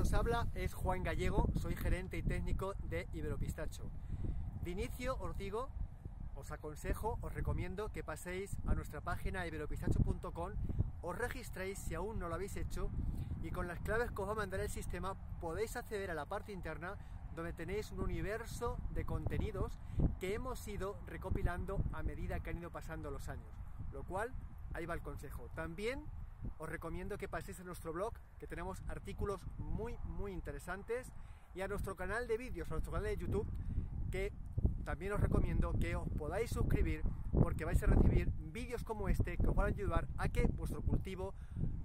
os habla es Juan Gallego, soy gerente y técnico de Iberopistacho. De inicio os digo, os aconsejo, os recomiendo que paséis a nuestra página iberopistacho.com, os registréis si aún no lo habéis hecho y con las claves que os va a mandar el sistema podéis acceder a la parte interna donde tenéis un universo de contenidos que hemos ido recopilando a medida que han ido pasando los años. Lo cual, ahí va el consejo. También os recomiendo que paséis a nuestro blog, que tenemos artículos muy, muy interesantes, y a nuestro canal de vídeos, a nuestro canal de YouTube, que también os recomiendo que os podáis suscribir porque vais a recibir vídeos como este que os van a ayudar a que vuestro cultivo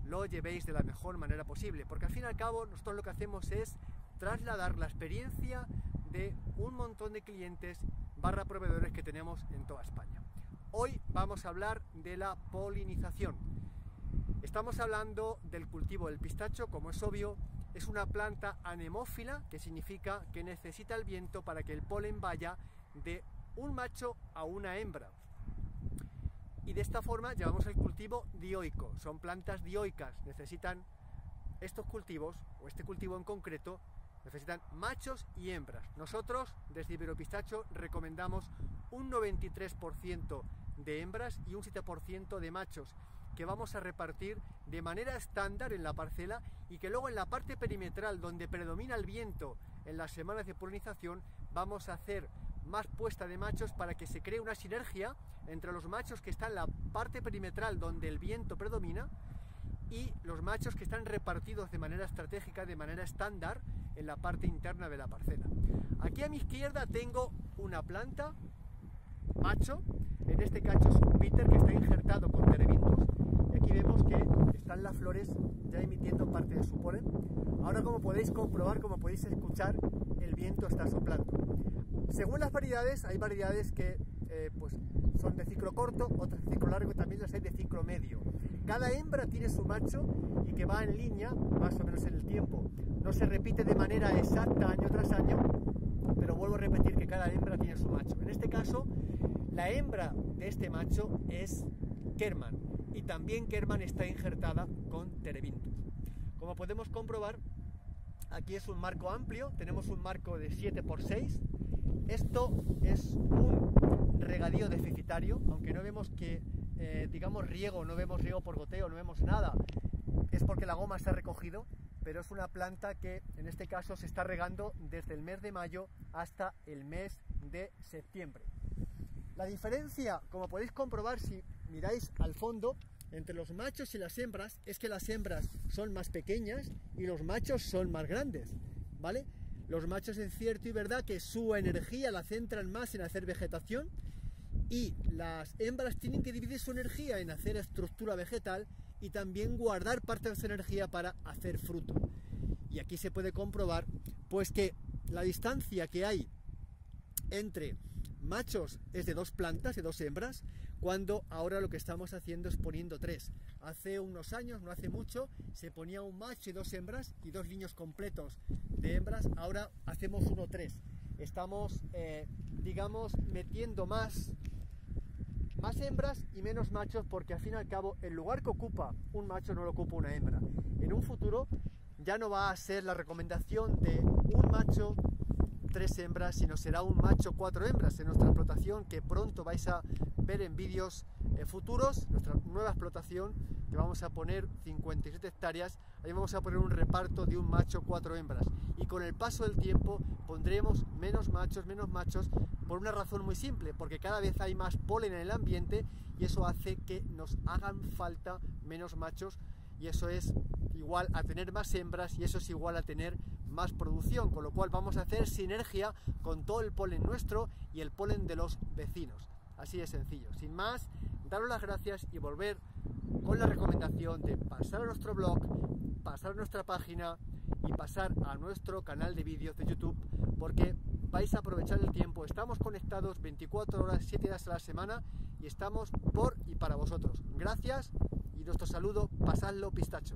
lo llevéis de la mejor manera posible. Porque al fin y al cabo nosotros lo que hacemos es trasladar la experiencia de un montón de clientes barra proveedores que tenemos en toda España. Hoy vamos a hablar de la polinización. Estamos hablando del cultivo del pistacho, como es obvio, es una planta anemófila, que significa que necesita el viento para que el polen vaya de un macho a una hembra. Y de esta forma llevamos el cultivo dioico. Son plantas dioicas, necesitan estos cultivos, o este cultivo en concreto, necesitan machos y hembras. Nosotros, desde Iberopistacho, recomendamos un 93% de hembras y un 7% de machos que vamos a repartir de manera estándar en la parcela y que luego en la parte perimetral donde predomina el viento en las semanas de polinización vamos a hacer más puesta de machos para que se cree una sinergia entre los machos que están en la parte perimetral donde el viento predomina y los machos que están repartidos de manera estratégica, de manera estándar en la parte interna de la parcela. Aquí a mi izquierda tengo una planta macho, en este caso es un bitter que está injertado con terebintus aquí vemos que están las flores ya emitiendo parte de su polen. Ahora como podéis comprobar, como podéis escuchar, el viento está soplando. Según las variedades, hay variedades que eh, pues son de ciclo corto, otras de ciclo largo y también las hay de ciclo medio. Cada hembra tiene su macho y que va en línea más o menos en el tiempo. No se repite de manera exacta año tras año, pero vuelvo a repetir que cada hembra tiene su macho. En este caso, la hembra de este macho es Kerman y también Kerman está injertada con Terebintus. Como podemos comprobar, aquí es un marco amplio, tenemos un marco de 7 x 6 esto es un regadío deficitario, aunque no vemos que, eh, digamos, riego, no vemos riego por goteo, no vemos nada, es porque la goma se ha recogido, pero es una planta que en este caso se está regando desde el mes de mayo hasta el mes de septiembre. La diferencia, como podéis comprobar si miráis al fondo, entre los machos y las hembras es que las hembras son más pequeñas y los machos son más grandes, ¿vale? Los machos es cierto y verdad que su energía la centran más en hacer vegetación y las hembras tienen que dividir su energía en hacer estructura vegetal y también guardar parte de su energía para hacer fruto. Y aquí se puede comprobar pues que la distancia que hay entre machos es de dos plantas, de dos hembras, cuando ahora lo que estamos haciendo es poniendo tres. Hace unos años, no hace mucho, se ponía un macho y dos hembras y dos niños completos de hembras, ahora hacemos uno tres. Estamos, eh, digamos, metiendo más, más hembras y menos machos porque al fin y al cabo el lugar que ocupa un macho no lo ocupa una hembra. En un futuro ya no va a ser la recomendación de un macho tres hembras, sino será un macho cuatro hembras en nuestra explotación que pronto vais a ver en vídeos eh, futuros, nuestra nueva explotación que vamos a poner 57 hectáreas, ahí vamos a poner un reparto de un macho cuatro hembras. Y con el paso del tiempo pondremos menos machos, menos machos por una razón muy simple, porque cada vez hay más polen en el ambiente y eso hace que nos hagan falta menos machos y eso es igual a tener más hembras y eso es igual a tener más producción, con lo cual vamos a hacer sinergia con todo el polen nuestro y el polen de los vecinos. Así de sencillo. Sin más, daros las gracias y volver con la recomendación de pasar a nuestro blog, pasar a nuestra página y pasar a nuestro canal de vídeos de YouTube porque vais a aprovechar el tiempo. Estamos conectados 24 horas, 7 días a la semana y estamos por y para vosotros. Gracias y nuestro saludo, pasadlo pistacho.